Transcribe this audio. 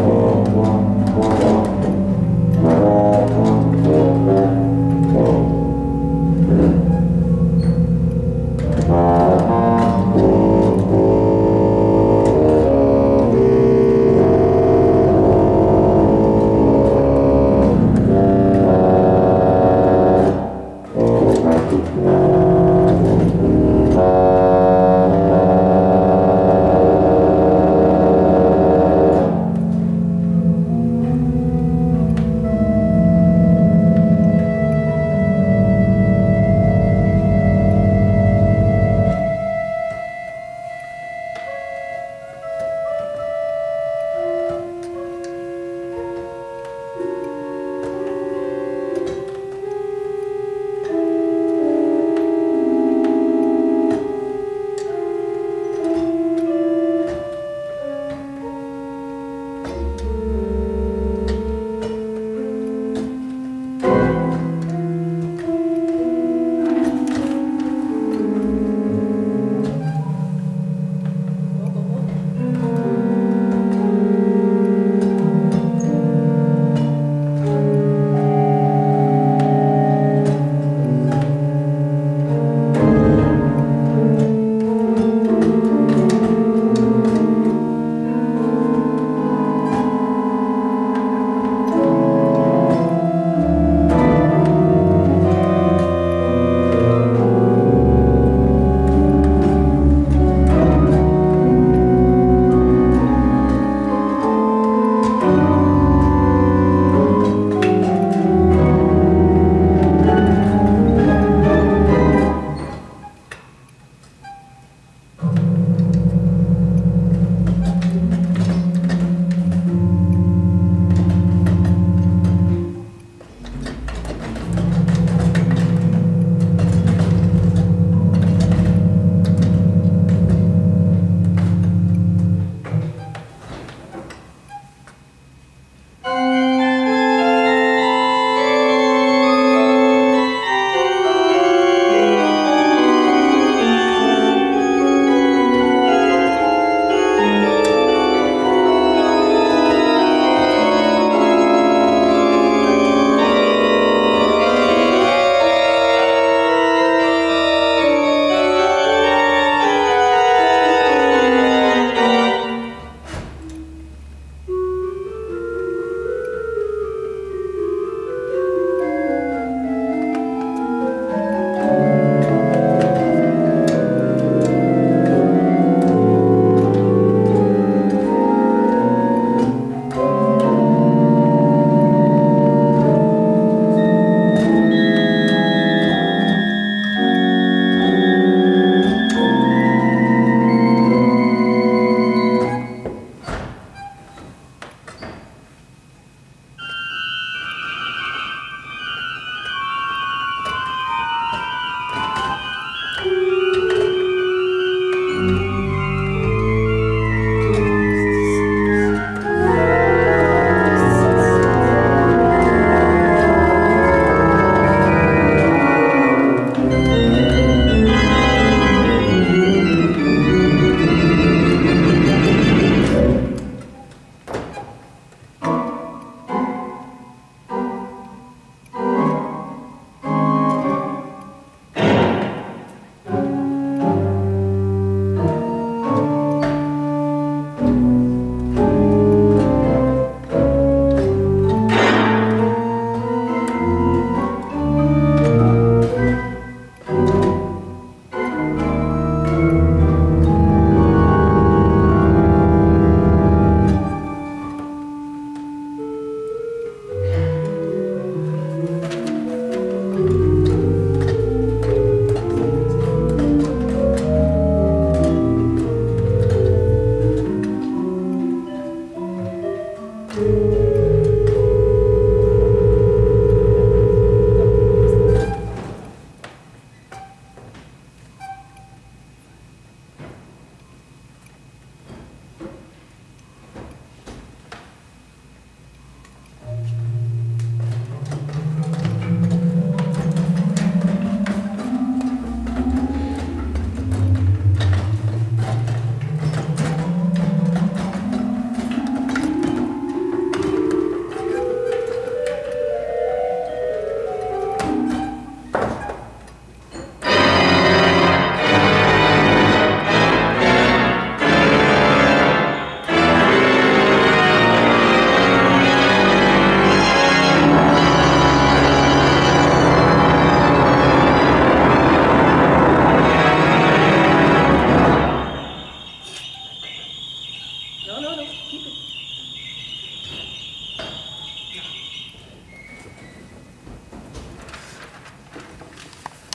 Oh.